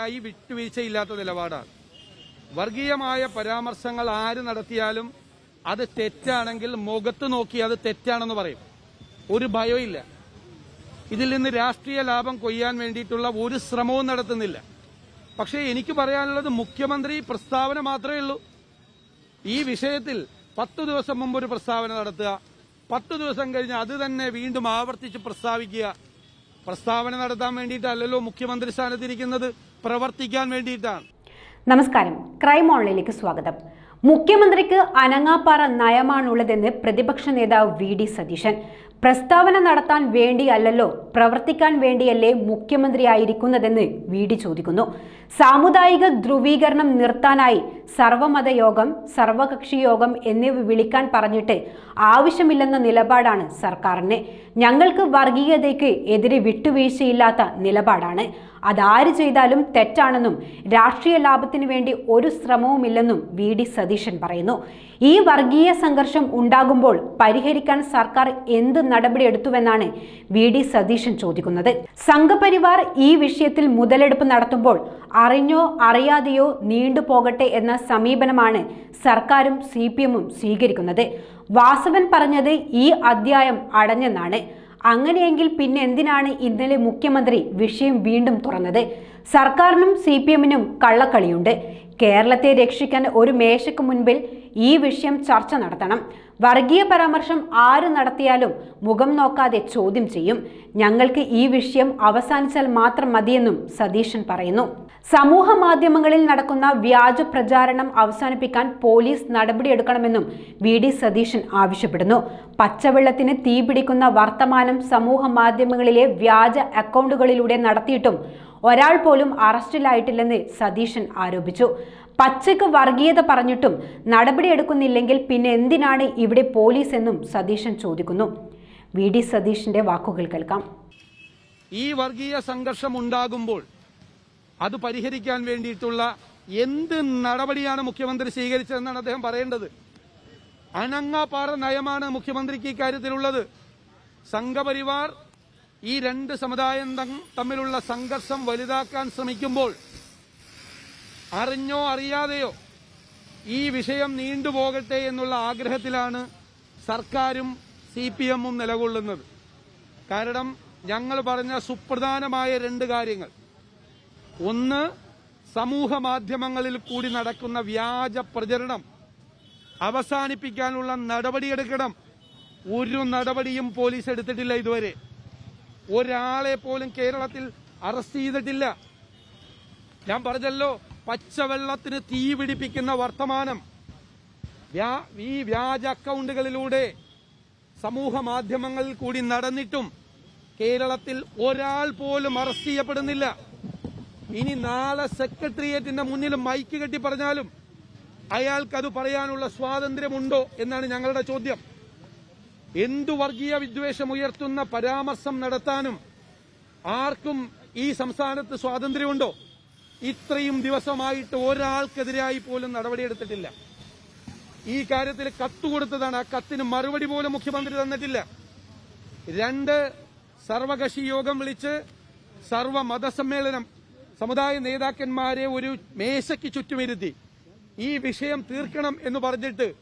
സാധാരണയായി വിട്ടുവീഴ്ചയില്ലാത്ത നിലപാടാണ്. വർഗീയമായ പരാമർശങ്ങൾ ആര് നടത്തിയാലും അത് തെറ്റാണെങ്കിൽ മുഖത്ത് നോക്കി അത് തെറ്റാണെന്ന് പറയും. ഒരു ഭയമില്ല ഇതിൽ നിന്ന് രാഷ്ട്രീയ ലാഭം കൊയ്യാൻ വേണ്ടിയിട്ടുള്ള ഒരു ശ്രമവും നടത്തുന്നില്ല. പക്ഷേ എനിക്ക് പറയാനുള്ളത് മുഖ്യമന്ത്രി പ്രസ്താവന മാത്രമേ ഉള്ളൂ. ഈ വിഷയത്തിൽ പത്തു ദിവസം മുമ്പ് ഒരു പ്രസ്താവന നടത്തുക പത്തു ദിവസം കഴിഞ്ഞ് അത് തന്നെ വീണ്ടും ആവർത്തിച്ച് പ്രസ്താവിക്കുക പ്രസ്താവന നടത്താൻ വേണ്ടിയിട്ടല്ലല്ലോ മുഖ്യമന്ത്രി സ്ഥാനത്തിരിക്കുന്നത്. പ്രവർത്തിക്കാൻ വേണ്ടിയിട്ടാണ്. നമസ്കാരം. ക്രൈം ഓൺലൈനിലേക്ക് സ്വാഗതം. മുഖ്യമന്ത്രിക്ക് അനങ്ങാപ്പാറ നയമാണുള്ളതെന്ന് പ്രതിപക്ഷ നേതാവ് വി ഡി സതീശൻ. പ്രസ്താവന നടത്താൻ വേണ്ടിയല്ലല്ലോ പ്രവർത്തിക്കാൻ വേണ്ടിയല്ലേ മുഖ്യമന്ത്രിയായിരിക്കുന്നതെന്ന് വി ഡി ചോദിക്കുന്നു. സാമുദായിക ധ്രുവീകരണം നിർത്താനായി സർവമത യോഗം സർവകക്ഷി യോഗം എന്നിവ വിളിക്കാൻ പറഞ്ഞിട്ട് ആവശ്യമില്ലെന്ന നിലപാടാണ് സർക്കാരിന്. ഞങ്ങൾക്ക് വർഗീയതയ്ക്ക് എതിരെ വിട്ടുവീഴ്ചയില്ലാത്ത നിലപാടാണ്. അതാര് ചെയ്താലും തെറ്റാണെന്നും രാഷ്ട്രീയ ലാഭത്തിന് വേണ്ടി ഒരു ശ്രമവുമില്ലെന്നും വി ഡി സതീശൻ പറയുന്നു. ഈ വർഗീയ സംഘർഷം ഉണ്ടാകുമ്പോൾ പരിഹരിക്കാൻ സർക്കാർ എന്ത് നടപടിയെടുത്തുവെന്നാണ് വി ഡി സതീശൻ ചോദിക്കുന്നത്. സംഘപരിവാർ ഈ വിഷയത്തിൽ മുതലെടുപ്പ് നടത്തുമ്പോൾ അറിഞ്ഞോ അറിയാതെയോ നീണ്ടുപോകട്ടെ എന്ന സമീപനമാണ് സർക്കാരും സി പി എമ്മും സ്വീകരിക്കുന്നത്. വാസവൻ പറഞ്ഞത് ഈ അധ്യായം അടഞ്ഞെന്നാണ്. അങ്ങനെയെങ്കിൽ പിന്നെ എന്തിനാണ് ഇന്നലെ മുഖ്യമന്ത്രി വിഷയം വീണ്ടും തുറന്നത്? സർക്കാരിനും സി പി എമ്മിനും കള്ളക്കളിയുണ്ട്. കേരളത്തെ രക്ഷിക്കാൻ ഒരു മേശയ്ക്ക് മുൻപിൽ ഈ വിഷയം ചർച്ച നടത്തണം. വർഗീയ പരാമർശം ആര് നടത്തിയാലും മുഖം നോക്കാതെ ചോദ്യം ചെയ്യും. ഞങ്ങൾക്ക് ഈ വിഷയം അവസാനിച്ചാൽ മാത്രം മതിയെന്നും സതീശൻ പറയുന്നു. സമൂഹ മാധ്യമങ്ങളിൽ നടക്കുന്ന വ്യാജ പ്രചാരണം അവസാനിപ്പിക്കാൻ പോലീസ് നടപടിയെടുക്കണമെന്നും വി ഡി സതീശൻ ആവശ്യപ്പെടുന്നു. പച്ചവെള്ളത്തിന് തീപിടിക്കുന്ന വർത്തമാനം സമൂഹ മാധ്യമങ്ങളിലെ വ്യാജ അക്കൗണ്ടുകളിലൂടെ നടത്തിയിട്ടും ഒരാൾ പോലും അറസ്റ്റിലായിട്ടില്ലെന്ന് സതീശൻ ആരോപിച്ചു. പച്ചയ്ക്ക് വർഗീയത പറഞ്ഞിട്ടും നടപടിയെടുക്കുന്നില്ലെങ്കിൽ പിന്നെ എന്തിനാണ് ഇവിടെ പോലീസ് എന്നും സതീശൻ ചോദിക്കുന്നു. വി ഡി സതീഷിന്റെ വാക്കുകൾ കേൾക്കാം. ഈ വർഗീയ സംഘർഷം ഉണ്ടാകുമ്പോൾ അത് പരിഹരിക്കാൻ വേണ്ടിയിട്ടുള്ള എന്ത് നടപടിയാണ് മുഖ്യമന്ത്രി സ്വീകരിച്ചതെന്നാണ് അദ്ദേഹം പറയേണ്ടത്. അനങ്ങാപ്പാറ നയമാണ് മുഖ്യമന്ത്രിക്ക് ഇക്കാര്യത്തിലുള്ളത്. സംഘപരിവാർ ഈ രണ്ട് സമുദായം തമ്മിലുള്ള സംഘർഷം വലുതാക്കാൻ ശ്രമിക്കുമ്പോൾ അറിഞ്ഞോ അറിയാതെയോ ഈ വിഷയം നീണ്ടുപോകട്ടെ എന്നുള്ള ആഗ്രഹത്തിലാണ് സർക്കാരും സി പി എമ്മും നിലകൊള്ളുന്നത്. കാരണം ഞങ്ങൾ പറഞ്ഞ സുപ്രധാനമായ രണ്ട് കാര്യങ്ങൾ. ഒന്ന് സമൂഹ മാധ്യമങ്ങളിൽ കൂടി നടക്കുന്ന വ്യാജ പ്രചരണം. അവസാനിപ്പിക്കാനുള്ള നടപടിയെടുക്കണം. ഒരു നടപടിയും പോലീസ് എടുത്തിട്ടില്ല ഇതുവരെ. ഒരാളെ പോലും കേരളത്തിൽ അറസ്റ്റ് ചെയ്തിട്ടില്ല. ഞാൻ പറഞ്ഞല്ലോ പച്ചവെള്ളത്തിന് തീ പിടിപ്പിക്കുന്ന വർത്തമാനം ഈ വ്യാജ അക്കൗണ്ടുകളിലൂടെ സമൂഹ മാധ്യമങ്ങളിൽ കൂടി നടന്നിട്ടും കേരളത്തിൽ ഒരാൾ പോലും അറസ്റ്റ് ചെയ്യപ്പെടുന്നില്ല. ഇനി നാളെ സെക്രട്ടേറിയറ്റിന്റെ മുന്നിൽ മൈക്ക് കെട്ടി പറഞ്ഞാലും അയാൾക്കത് പറയാനുള്ള സ്വാതന്ത്ര്യമുണ്ടോ എന്നാണ് ഞങ്ങളുടെ ചോദ്യം. എന്തു വർഗീയ വിദ്വേഷം ഉയർത്തുന്ന പരാമർശം നടത്താനും ആർക്കും ഈ സംസ്ഥാനത്ത് സ്വാതന്ത്ര്യമുണ്ടോ? ഇത്രയും ദിവസമായിട്ട് ഒരാൾക്കെതിരായി പോലും നടപടിയെടുത്തിട്ടില്ല. ഈ കാര്യത്തിൽ കത്ത് കൊടുത്തതാണ്. ആ കത്തിന് മറുപടി പോലും മുഖ്യമന്ത്രി തന്നിട്ടില്ല. രണ്ട് സർവകക്ഷി യോഗം വിളിച്ച് സർവ മതസമ്മേളനം സമുദായ നേതാക്കന്മാരെ ഒരു മേശയ്ക്ക് ചുറ്റുമിരുത്തി ഈ വിഷയം തീർക്കണം എന്ന് പറഞ്ഞിട്ട്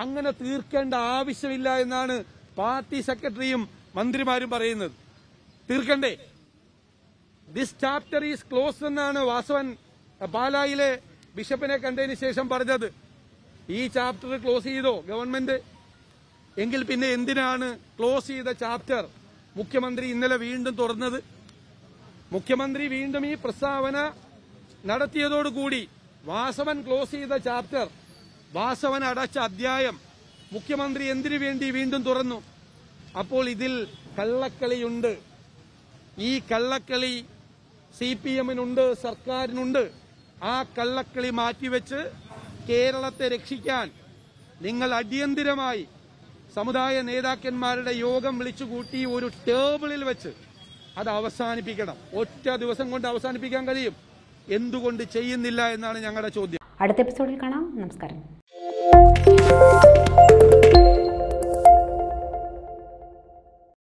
അങ്ങനെ തീർക്കേണ്ട ആവശ്യമില്ല എന്നാണ് പാർട്ടി സെക്രട്ടറിയും മന്ത്രിമാരും പറയുന്നത്. തീർക്കണ്ടേ? ദിസ് ചാപ്റ്റർ ഈസ് ക്ലോസ് എന്നാണ് വാസവൻ പാലായിലെ ബിഷപ്പിനെ കണ്ടതിന് ശേഷം പറഞ്ഞത്. ഈ ചാപ്റ്റർ ക്ലോസ് ചെയ്തോ ഗവൺമെന്റ് എങ്കിൽ പിന്നെ എന്തിനാണ് ക്ലോസ് ചെയ്ത ചാപ്റ്റർ മുഖ്യമന്ത്രി ഇന്നലെ വീണ്ടും തുറന്നത്. മുഖ്യമന്ത്രി വീണ്ടും ഈ പ്രസ്താവന നടത്തിയതോടുകൂടി വാസവൻ ക്ലോസ് ചെയ്ത ചാപ്റ്റർ വാസവൻ അടച്ച അധ്യായം മുഖ്യമന്ത്രി എന്തിനു വേണ്ടി വീണ്ടും തുറന്നു? അപ്പോൾ ഇതിൽ കള്ളക്കളിയുണ്ട്. ഈ കള്ളക്കളി സി പി എമ്മിനുണ്ട് സർക്കാരിനുണ്ട്. ആ കള്ളക്കളി മാറ്റിവെച്ച് കേരളത്തെ രക്ഷിക്കാൻ നിങ്ങൾ അടിയന്തിരമായി സമുദായ നേതാക്കന്മാരുടെ യോഗം വിളിച്ചുകൂട്ടി ഒരു ടേബിളിൽ വെച്ച് അത് അവസാനിപ്പിക്കണം. ഒറ്റ ദിവസം കൊണ്ട് അവസാനിപ്പിക്കാൻ കഴിയും. എന്തുകൊണ്ട് ചെയ്യുന്നില്ല എന്നാണ് ഞങ്ങളുടെ ചോദ്യം. അടുത്ത എപ്പിസോഡിൽ കാണാം. നമസ്കാരം.